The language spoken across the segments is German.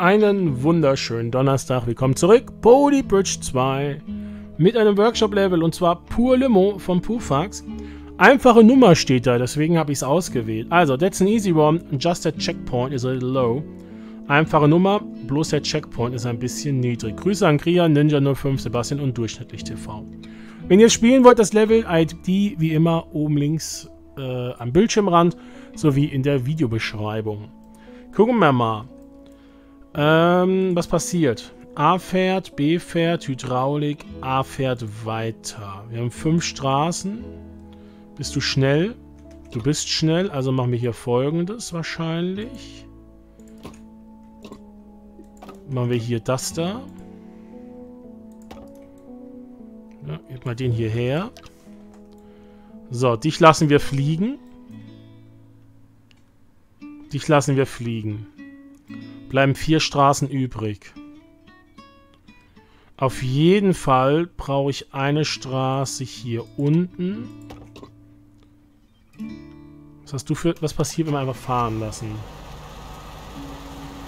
Einen wunderschönen Donnerstag. Willkommen zurück. Pony Bridge 2 mit einem Workshop-Level und zwar Pur Le Mans von Pufax. Einfache Nummer steht da, deswegen habe ich es ausgewählt. Also, that's an easy one. Just that checkpoint is a little low. Einfache Nummer, bloß der Checkpoint ist ein bisschen niedrig. Grüße an Kria, Ninja05, Sebastian und Durchschnittlich TV. Wenn ihr spielen wollt, das Level, ID wie immer oben links äh, am Bildschirmrand sowie in der Videobeschreibung. Gucken wir mal. Ähm, was passiert? A fährt, B fährt, Hydraulik, A fährt weiter. Wir haben fünf Straßen. Bist du schnell? Du bist schnell, also machen wir hier folgendes wahrscheinlich. Machen wir hier das da. Ja, gib mal den hierher. So, dich lassen wir fliegen. Dich lassen wir fliegen. Bleiben vier Straßen übrig. Auf jeden Fall brauche ich eine Straße hier unten. Was hast du für... Was passiert, wenn wir einfach fahren lassen?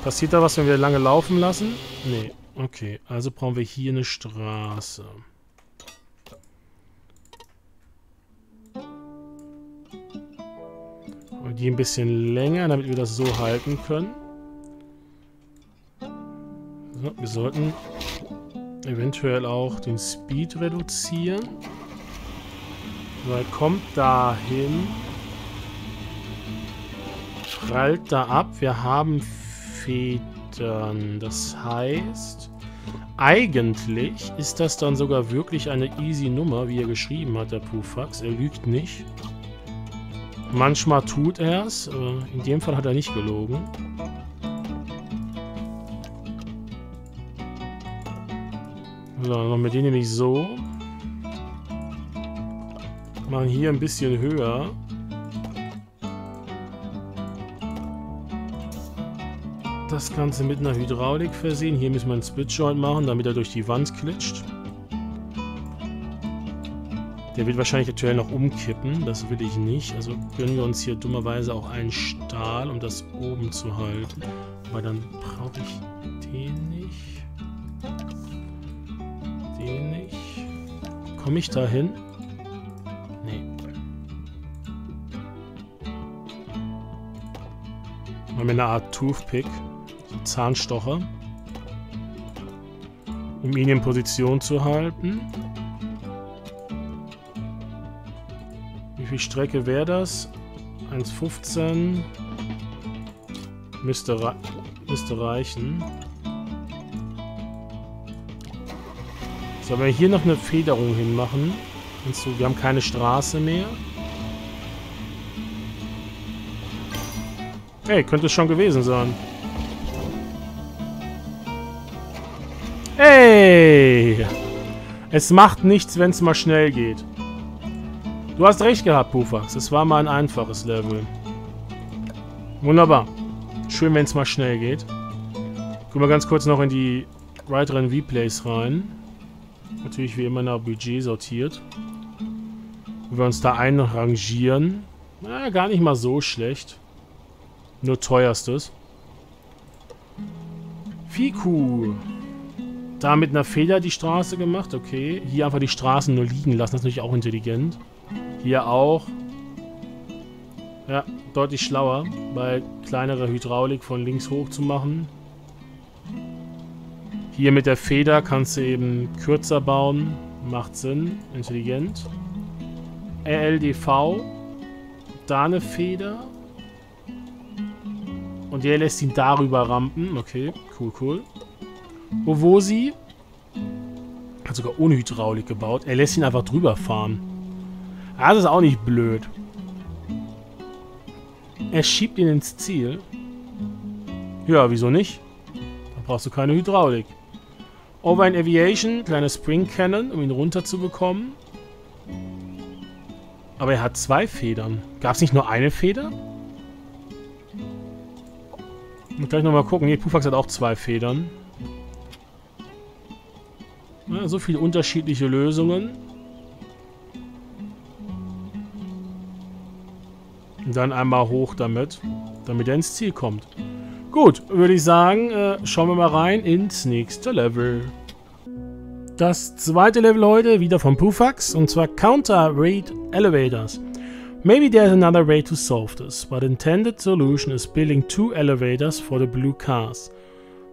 Passiert da was, wenn wir lange laufen lassen? Nee. Okay, also brauchen wir hier eine Straße. Und die ein bisschen länger, damit wir das so halten können. So, wir sollten eventuell auch den Speed reduzieren. Weil kommt dahin. Prallt da ab. Wir haben Federn. Das heißt, eigentlich ist das dann sogar wirklich eine easy Nummer, wie er geschrieben hat, der Pufax. Er lügt nicht. Manchmal tut er es. In dem Fall hat er nicht gelogen. So, dann machen wir den nämlich so. Machen hier ein bisschen höher. Das Ganze mit einer Hydraulik versehen. Hier müssen wir einen Split-Joint machen, damit er durch die Wand klitscht. Der wird wahrscheinlich aktuell noch umkippen. Das will ich nicht. Also gönnen wir uns hier dummerweise auch einen Stahl, um das oben zu halten. Aber dann brauche ich den nicht. Den nicht. Komme ich da hin? Nee. Machen wir eine Art Toothpick. Zahnstocher. Um ihn in Position zu halten. viel Strecke wäre das? 1,15. Müsste, rei müsste reichen. So, wenn wir hier noch eine Federung hinmachen. So, wir haben keine Straße mehr. Hey, könnte es schon gewesen sein. Hey! Es macht nichts, wenn es mal schnell geht. Du hast recht gehabt, Pufax. Es war mal ein einfaches Level. Wunderbar. Schön, wenn es mal schnell geht. Gucken wir ganz kurz noch in die weiteren Replays rein. Natürlich wie immer nach Budget sortiert. Wenn wir uns da einrangieren. Na, gar nicht mal so schlecht. Nur teuerstes. Fiku. Da mit einer Feder die Straße gemacht. Okay. Hier einfach die Straßen nur liegen lassen. Das ist natürlich auch intelligent. Hier auch. Ja, deutlich schlauer, weil kleinere Hydraulik von links hoch zu machen. Hier mit der Feder kannst du eben kürzer bauen. Macht Sinn. Intelligent. RLDV. Da eine Feder. Und der lässt ihn darüber rampen. Okay, cool, cool. Ovosi. Hat sogar ohne Hydraulik gebaut. Er lässt ihn einfach drüber fahren. Das ist auch nicht blöd. Er schiebt ihn ins Ziel. Ja, wieso nicht? Da brauchst du keine Hydraulik. Over in Aviation, kleine Spring Cannon, um ihn runterzubekommen. Aber er hat zwei Federn. Gab es nicht nur eine Feder? Muss gleich nochmal gucken. Nee, Pufax hat auch zwei Federn. Ja, so viele unterschiedliche Lösungen. Und dann einmal hoch damit, damit er ins Ziel kommt. Gut, würde ich sagen, äh, schauen wir mal rein ins nächste Level. Das zweite Level heute wieder von Pufax und zwar Counter Rate Elevators. Maybe there's another way to solve this, but intended solution is building two elevators for the blue cars.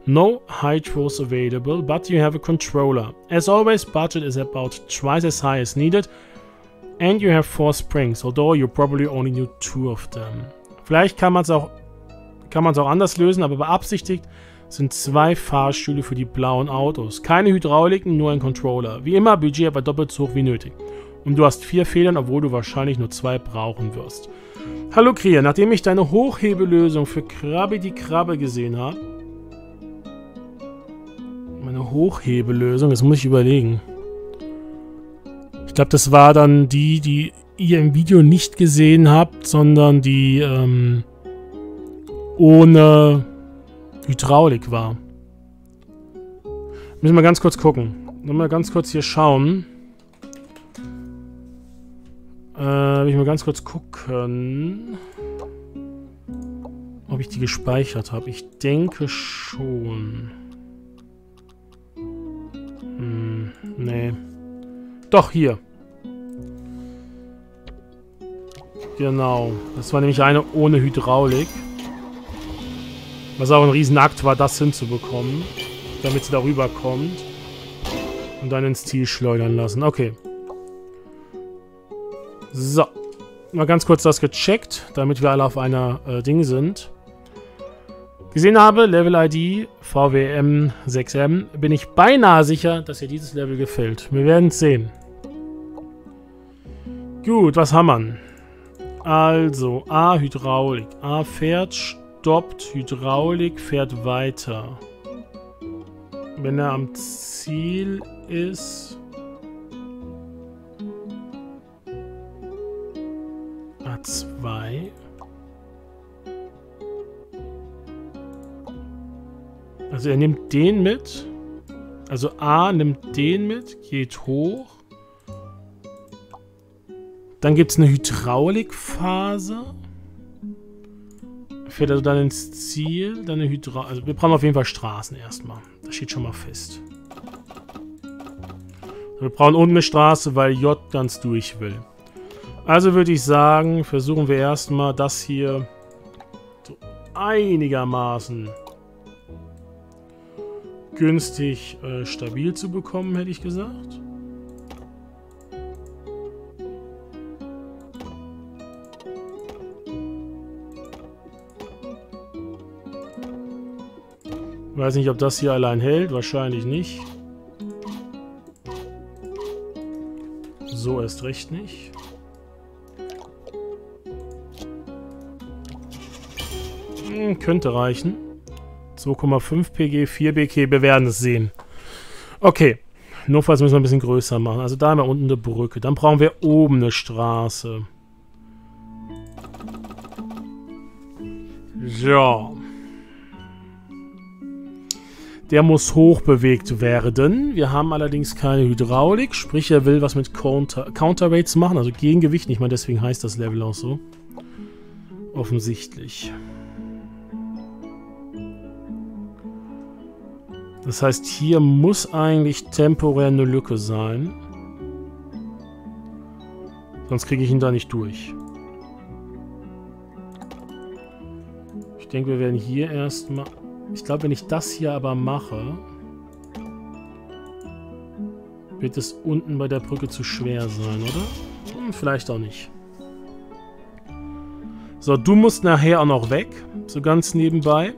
No hydros available, but you have a controller. As always, budget is about twice as high as needed, and you have four springs, although you probably only need two of them. Vielleicht kann man es auch, auch anders lösen, aber beabsichtigt sind zwei Fahrstühle für die blauen Autos. Keine Hydrauliken, nur ein Controller. Wie immer, Budget aber doppelt so hoch wie nötig. Und du hast vier Federn, obwohl du wahrscheinlich nur zwei brauchen wirst. Hallo Kria, nachdem ich deine Hochhebelösung für Krabbe die Krabbe gesehen habe. Meine Hochhebelösung, das muss ich überlegen. Ich glaube, das war dann die, die ihr im Video nicht gesehen habt, sondern die ähm, ohne Hydraulik war. Müssen wir ganz kurz gucken. Mal ganz kurz hier schauen. Äh, will ich mal ganz kurz gucken, ob ich die gespeichert habe. Ich denke schon. Hm, nee. Doch, hier. Genau. Das war nämlich eine ohne Hydraulik. Was auch ein Riesenakt war, das hinzubekommen. Damit sie darüber kommt. Und dann ins Ziel schleudern lassen. Okay. So. Mal ganz kurz das gecheckt, damit wir alle auf einer äh, Ding sind. Gesehen habe, Level ID VWM 6M, bin ich beinahe sicher, dass ihr dieses Level gefällt. Wir werden es sehen. Gut, was haben wir? Also, A, Hydraulik. A fährt, stoppt, Hydraulik fährt weiter. Wenn er am Ziel ist... A2. Also er nimmt den mit. Also A nimmt den mit, geht hoch. Dann gibt es eine Hydraulikphase. Fährt also dann ins Ziel. Dann eine Hydra also wir brauchen auf jeden Fall Straßen erstmal. Das steht schon mal fest. Wir brauchen unten eine Straße, weil J ganz durch will. Also würde ich sagen, versuchen wir erstmal das hier so einigermaßen günstig äh, stabil zu bekommen, hätte ich gesagt. Weiß nicht, ob das hier allein hält. Wahrscheinlich nicht. So erst recht nicht. Hm, könnte reichen. 2,5 PG, 4 BK, wir werden es sehen. Okay. Notfalls müssen wir ein bisschen größer machen. Also da haben wir unten eine Brücke. Dann brauchen wir oben eine Straße. So. Der muss hoch bewegt werden. Wir haben allerdings keine Hydraulik, sprich er will was mit Counter Counterweights machen, also Gegengewicht. Ich meine, deswegen heißt das Level auch so. Offensichtlich. Das heißt, hier muss eigentlich temporär eine Lücke sein. Sonst kriege ich ihn da nicht durch. Ich denke, wir werden hier erstmal... Ich glaube, wenn ich das hier aber mache, wird es unten bei der Brücke zu schwer sein, oder? Hm, vielleicht auch nicht. So, du musst nachher auch noch weg. So ganz nebenbei.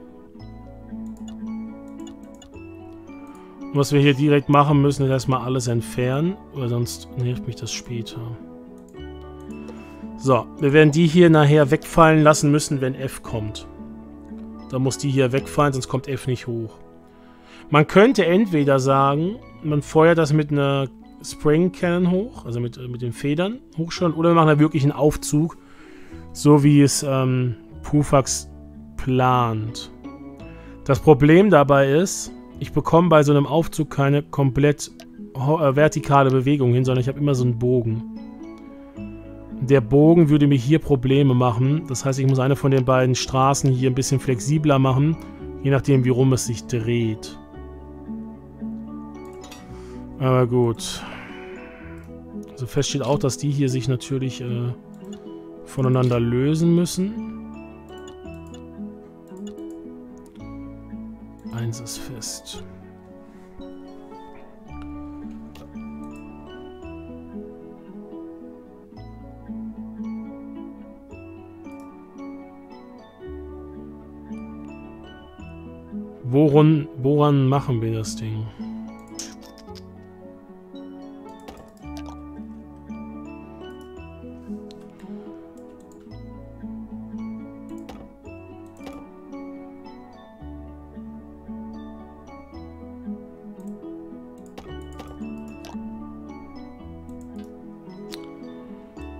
was wir hier direkt machen müssen, ist erstmal alles entfernen, weil sonst hilft mich das später. So, wir werden die hier nachher wegfallen lassen müssen, wenn F kommt. Da muss die hier wegfallen, sonst kommt F nicht hoch. Man könnte entweder sagen, man feuert das mit einer Spring Cannon hoch, also mit, mit den Federn hochschauen, oder wir machen da wirklich einen Aufzug, so wie es ähm, Pufax plant. Das Problem dabei ist, ich bekomme bei so einem Aufzug keine komplett äh, vertikale Bewegung hin, sondern ich habe immer so einen Bogen. Der Bogen würde mir hier Probleme machen. Das heißt, ich muss eine von den beiden Straßen hier ein bisschen flexibler machen. Je nachdem, wie rum es sich dreht. Aber gut. Also fest steht auch, dass die hier sich natürlich äh, voneinander lösen müssen. Woran, machen wir das Ding?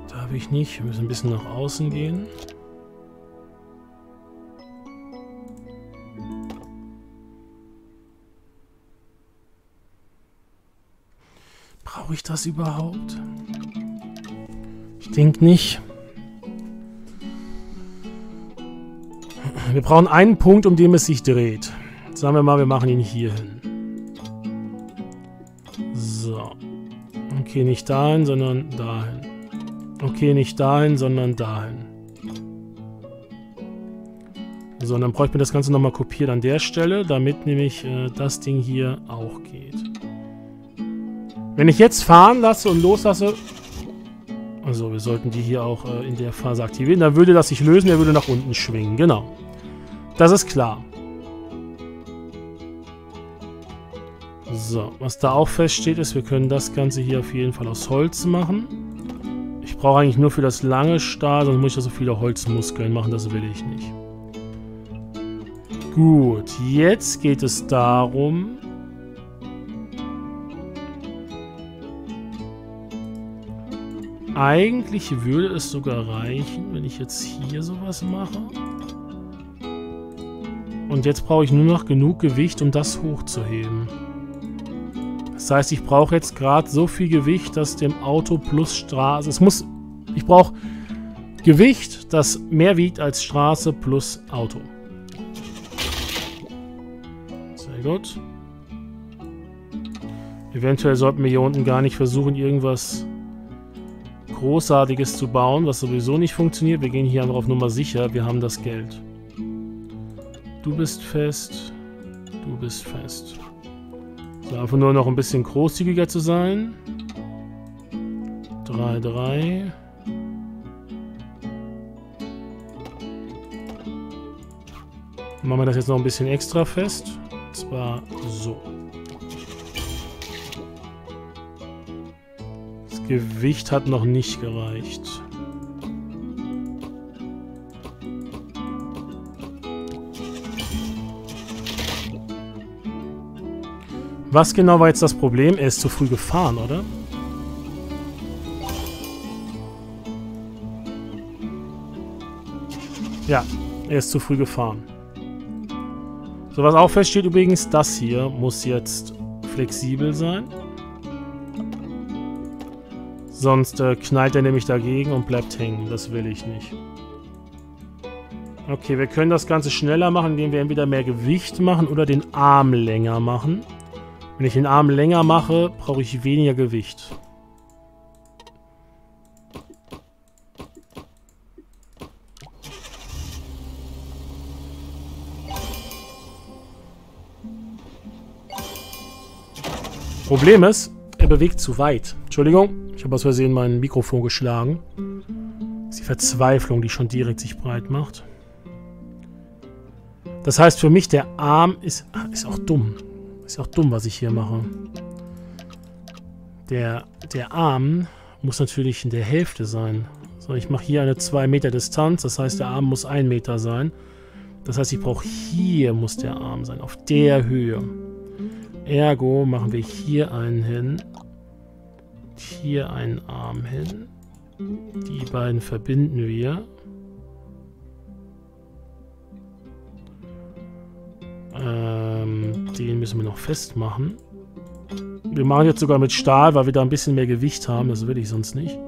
Darf ich nicht. Wir müssen ein bisschen nach außen gehen. Brauche ich das überhaupt? Ich denke nicht. Wir brauchen einen Punkt, um den es sich dreht. Sagen wir mal, wir machen ihn hier hin. So. Okay, nicht dahin, sondern dahin. Okay, nicht dahin, sondern dahin. So, und dann bräuchte ich mir das Ganze nochmal kopiert an der Stelle, damit nämlich äh, das Ding hier auch. Wenn ich jetzt fahren lasse und loslasse... Also, wir sollten die hier auch äh, in der Phase aktivieren. Dann würde das sich lösen, der würde nach unten schwingen. Genau. Das ist klar. So, was da auch feststeht, ist, wir können das Ganze hier auf jeden Fall aus Holz machen. Ich brauche eigentlich nur für das lange Stahl, sonst muss ich da so viele Holzmuskeln machen, das will ich nicht. Gut, jetzt geht es darum, Eigentlich würde es sogar reichen, wenn ich jetzt hier sowas mache. Und jetzt brauche ich nur noch genug Gewicht, um das hochzuheben. Das heißt, ich brauche jetzt gerade so viel Gewicht, dass dem Auto plus Straße... Es muss... Ich brauche Gewicht, das mehr wiegt als Straße plus Auto. Sehr gut. Eventuell sollten wir hier unten gar nicht versuchen, irgendwas Großartiges zu bauen, was sowieso nicht funktioniert. Wir gehen hier einfach auf Nummer sicher. Wir haben das Geld. Du bist fest. Du bist fest. So, einfach nur noch ein bisschen großzügiger zu sein. 3, 3. Machen wir das jetzt noch ein bisschen extra fest. Und zwar so. Gewicht hat noch nicht gereicht. Was genau war jetzt das Problem? Er ist zu früh gefahren, oder? Ja, er ist zu früh gefahren. So, was auch feststeht übrigens, das hier muss jetzt flexibel sein. Sonst äh, knallt er nämlich dagegen und bleibt hängen. Das will ich nicht. Okay, wir können das Ganze schneller machen, indem wir entweder mehr Gewicht machen oder den Arm länger machen. Wenn ich den Arm länger mache, brauche ich weniger Gewicht. Problem ist, er bewegt zu weit. Entschuldigung. Ich habe aus Versehen mein Mikrofon geschlagen. Das ist die Verzweiflung, die schon direkt sich breit macht. Das heißt für mich, der Arm ist, ist auch dumm. Ist auch dumm, was ich hier mache. Der, der Arm muss natürlich in der Hälfte sein. So, ich mache hier eine 2 Meter Distanz. Das heißt, der Arm muss 1 Meter sein. Das heißt, ich brauche hier muss der Arm sein. Auf der Höhe. Ergo machen wir hier einen hin hier einen Arm hin. Die beiden verbinden wir. Ähm, den müssen wir noch festmachen. Wir machen jetzt sogar mit Stahl, weil wir da ein bisschen mehr Gewicht haben. Das will ich sonst nicht.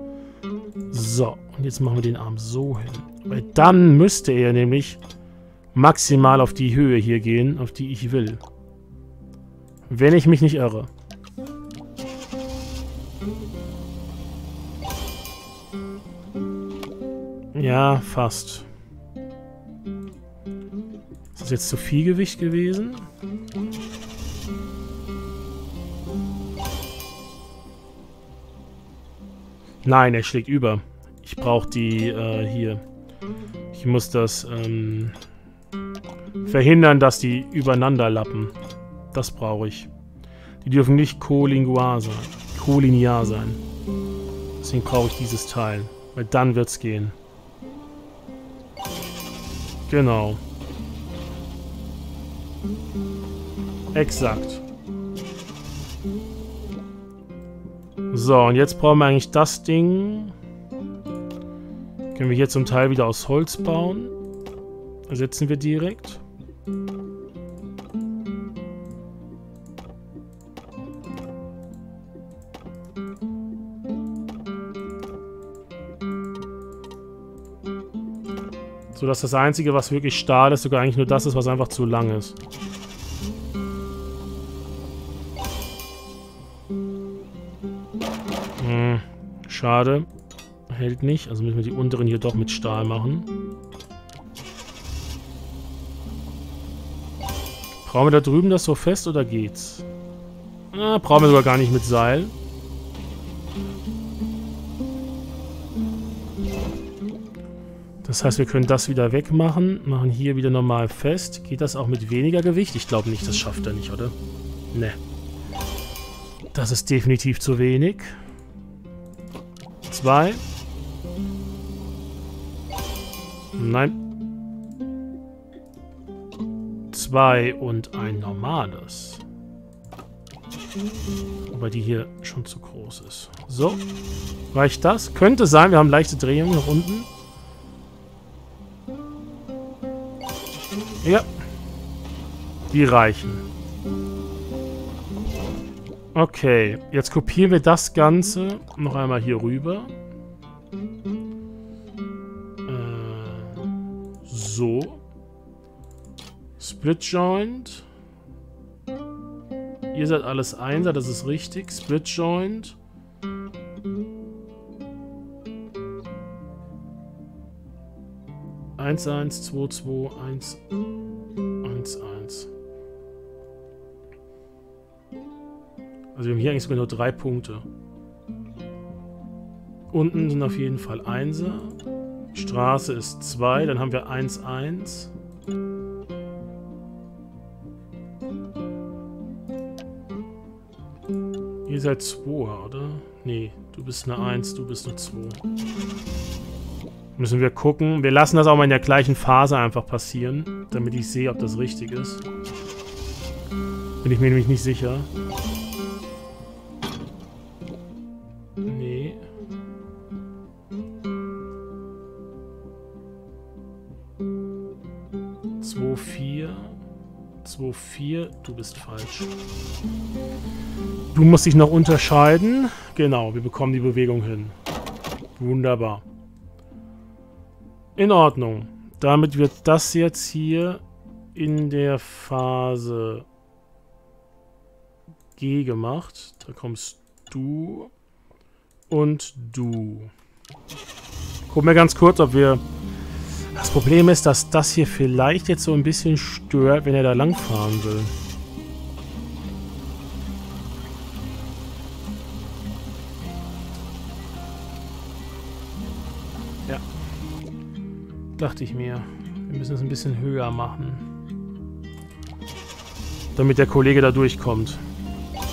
So, und jetzt machen wir den Arm so hin. Weil dann müsste er nämlich maximal auf die Höhe hier gehen, auf die ich will. Wenn ich mich nicht irre. Ja, fast. Ist das jetzt zu viel Gewicht gewesen? Nein, er schlägt über. Ich brauche die, äh, hier. Ich muss das, ähm, verhindern, dass die übereinander lappen. Das brauche ich. Die dürfen nicht kolinguar sein. Koliniar sein. Deswegen brauche ich dieses Teil. Weil dann wird's gehen. Genau. Exakt. So, und jetzt brauchen wir eigentlich das Ding. Können wir hier zum Teil wieder aus Holz bauen. Ersetzen wir direkt. So dass das Einzige, was wirklich Stahl ist, sogar eigentlich nur das ist, was einfach zu lang ist. Hm, schade. Hält nicht. Also müssen wir die unteren hier doch mit Stahl machen. Brauchen wir da drüben das so fest oder geht's? Ah, brauchen wir sogar gar nicht mit Seil. Das heißt, wir können das wieder wegmachen, machen hier wieder normal fest. Geht das auch mit weniger Gewicht? Ich glaube nicht, das schafft er nicht, oder? Ne. Das ist definitiv zu wenig. Zwei. Nein. Zwei und ein normales. Wobei die hier schon zu groß ist. So. Reicht das? Könnte sein, wir haben leichte Drehungen nach unten. Ja. Die reichen. Okay, jetzt kopieren wir das Ganze noch einmal hier rüber. Äh, so. Split Joint. Ihr seid alles Einser, das ist richtig. Split Joint. Eins, eins, zwei, zwei, eins. 1, Also wir haben hier eigentlich sogar nur drei Punkte. Unten sind auf jeden Fall Einser. Straße ist 2, dann haben wir 1, 1. Ihr seid 2, oder? Nee, du bist eine 1, du bist eine 2. Müssen wir gucken. Wir lassen das auch mal in der gleichen Phase einfach passieren, damit ich sehe, ob das richtig ist. Bin ich mir nämlich nicht sicher. Nee. Zwei, vier. Du bist falsch. Du musst dich noch unterscheiden. Genau, wir bekommen die Bewegung hin. Wunderbar. In Ordnung. Damit wird das jetzt hier in der Phase G gemacht. Da kommst du und du. Gucken wir ganz kurz, ob wir... Das Problem ist, dass das hier vielleicht jetzt so ein bisschen stört, wenn er da langfahren will. Dachte ich mir. Wir müssen es ein bisschen höher machen. Damit der Kollege da durchkommt.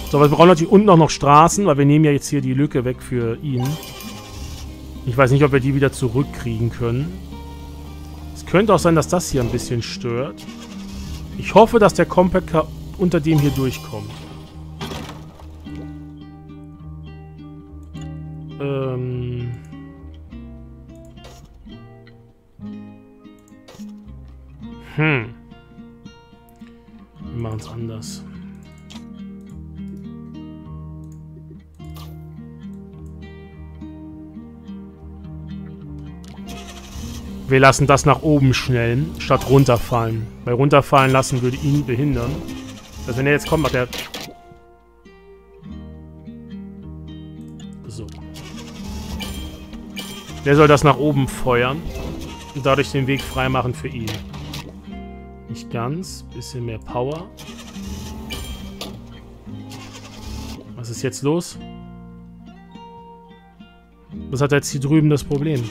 So, wir brauchen natürlich unten auch noch Straßen, weil wir nehmen ja jetzt hier die Lücke weg für ihn. Ich weiß nicht, ob wir die wieder zurückkriegen können. Es könnte auch sein, dass das hier ein bisschen stört. Ich hoffe, dass der Compact unter dem hier durchkommt. Ähm... Hm. Wir machen es anders. Wir lassen das nach oben schnellen, statt runterfallen. Weil runterfallen lassen würde ihn behindern. Also wenn er jetzt kommt, macht er... So. Der soll das nach oben feuern. Und dadurch den Weg freimachen für ihn. Nicht ganz. Bisschen mehr Power. Was ist jetzt los? Was hat jetzt hier drüben das Problem?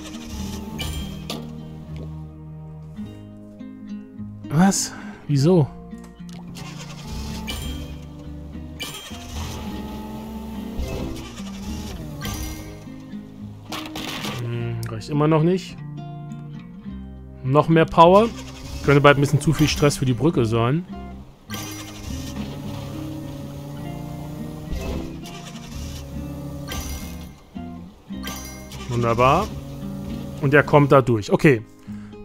Was? Wieso? Hm, reicht immer noch nicht. Noch mehr Power. Könnte bald ein bisschen zu viel Stress für die Brücke sein. Wunderbar. Und er kommt da durch. Okay.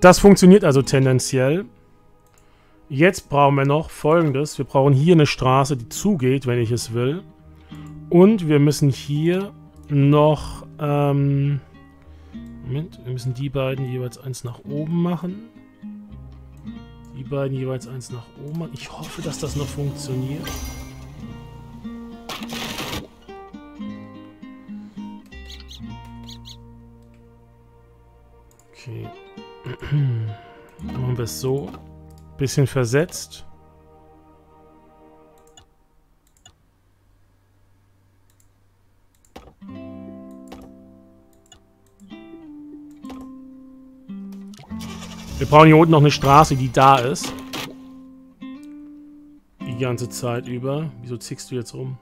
Das funktioniert also tendenziell. Jetzt brauchen wir noch folgendes. Wir brauchen hier eine Straße, die zugeht, wenn ich es will. Und wir müssen hier noch... Ähm, Moment, wir müssen die beiden jeweils eins nach oben machen. Beiden jeweils eins nach oben. Ich hoffe, dass das noch funktioniert. Okay. Machen wir es so. Bisschen versetzt. Wir brauchen hier unten noch eine Straße, die da ist. Die ganze Zeit über. Wieso zickst du jetzt rum?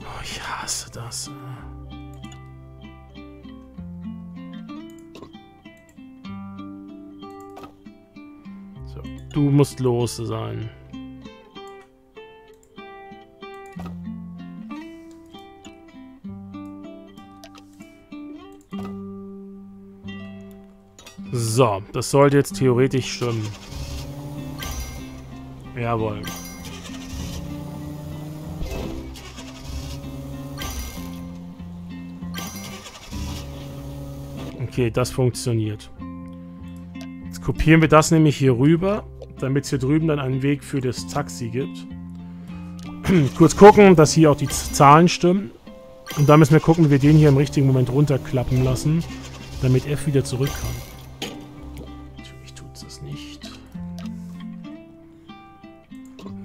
Oh, ich hasse das. So, du musst los sein. So, das sollte jetzt theoretisch stimmen. Jawohl. Okay, das funktioniert. Jetzt kopieren wir das nämlich hier rüber, damit es hier drüben dann einen Weg für das Taxi gibt. Kurz gucken, dass hier auch die Zahlen stimmen. Und dann müssen wir gucken, wie wir den hier im richtigen Moment runterklappen lassen, damit F wieder zurück kann.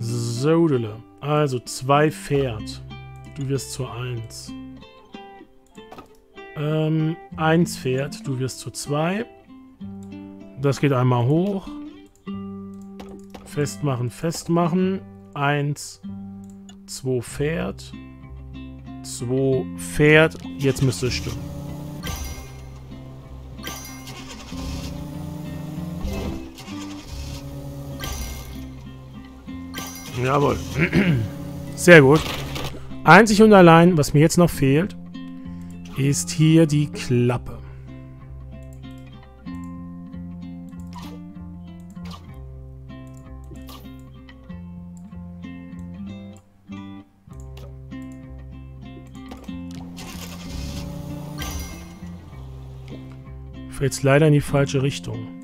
Sodele. Also, zwei Pferd. Du wirst zur 1. Ähm, 1 Pferd. Du wirst zur 2. Das geht einmal hoch. Festmachen, festmachen. 1, 2 Pferd. 2 Pferd. Jetzt müsste es stimmen. Jawohl. Sehr gut. Einzig und allein, was mir jetzt noch fehlt, ist hier die Klappe. Fällt leider in die falsche Richtung.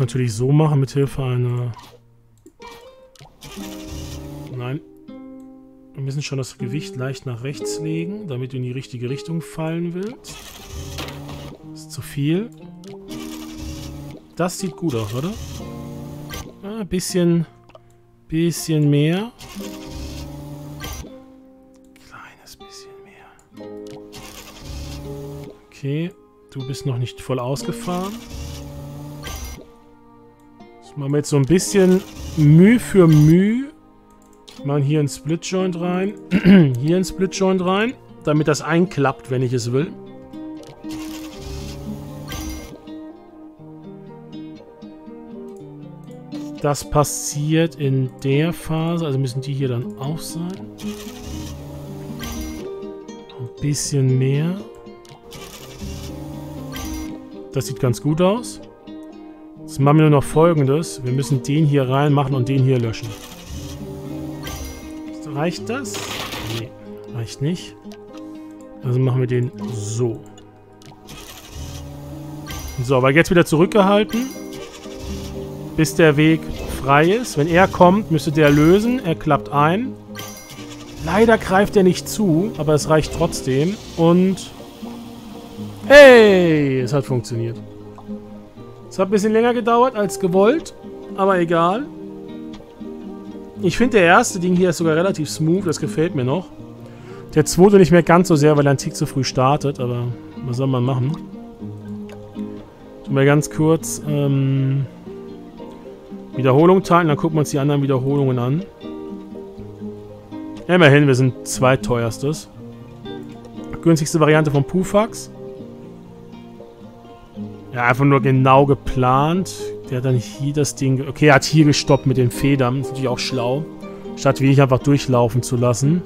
Natürlich so machen, mit Hilfe einer... Nein. Wir müssen schon das Gewicht leicht nach rechts legen, damit du in die richtige Richtung fallen willst. Das ist zu viel. Das sieht gut aus, oder? Ein ah, bisschen, bisschen mehr. Okay, du bist noch nicht voll ausgefahren. Ich mache wir jetzt so ein bisschen Mühe für Mühe. Machen hier einen Split-Joint rein. hier einen Split-Joint rein. Damit das einklappt, wenn ich es will. Das passiert in der Phase. Also müssen die hier dann auch sein. Ein bisschen mehr. Das sieht ganz gut aus. Jetzt machen wir nur noch folgendes. Wir müssen den hier reinmachen und den hier löschen. Reicht das? Nee, reicht nicht. Also machen wir den so. So, aber jetzt wieder zurückgehalten. Bis der Weg frei ist. Wenn er kommt, müsste der lösen. Er klappt ein. Leider greift er nicht zu, aber es reicht trotzdem. Und... Hey! Es hat funktioniert. Es hat ein bisschen länger gedauert als gewollt, aber egal. Ich finde, der erste Ding hier ist sogar relativ smooth, das gefällt mir noch. Der zweite nicht mehr ganz so sehr, weil er ein Tick zu früh startet, aber was soll man machen? Mal ganz kurz ähm, Wiederholung teilen, dann gucken wir uns die anderen Wiederholungen an. Immerhin, wir sind zweiteuerstes. Günstigste Variante von Pufax. Ja, einfach nur genau geplant. Der hat dann hier das Ding... Okay, er hat hier gestoppt mit den Federn. Ist natürlich auch schlau. Statt wie ich einfach durchlaufen zu lassen.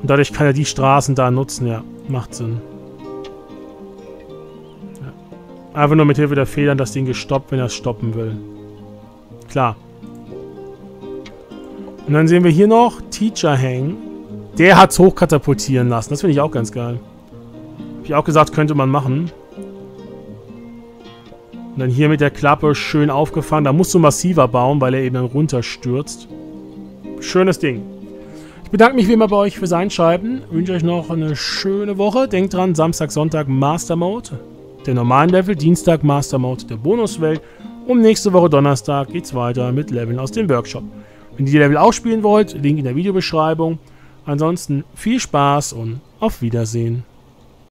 Und dadurch kann er die Straßen da nutzen. Ja, macht Sinn. Ja. Einfach nur mit Hilfe der Federn das Ding gestoppt, wenn er es stoppen will. Klar. Und dann sehen wir hier noch Teacher Hang. Der hat es hochkatapultieren lassen. Das finde ich auch ganz geil. Hab ich auch gesagt, könnte man machen. Und dann hier mit der Klappe schön aufgefangen. Da musst du massiver bauen, weil er eben dann runterstürzt. Schönes Ding. Ich bedanke mich wie immer bei euch fürs Einschalten. Wünsche euch noch eine schöne Woche. Denkt dran, Samstag, Sonntag Master Mode. Der normalen Level, Dienstag Master Mode der Bonuswelt. Und nächste Woche Donnerstag geht's weiter mit Leveln aus dem Workshop. Wenn ihr die Level auch spielen wollt, Link in der Videobeschreibung. Ansonsten viel Spaß und auf Wiedersehen.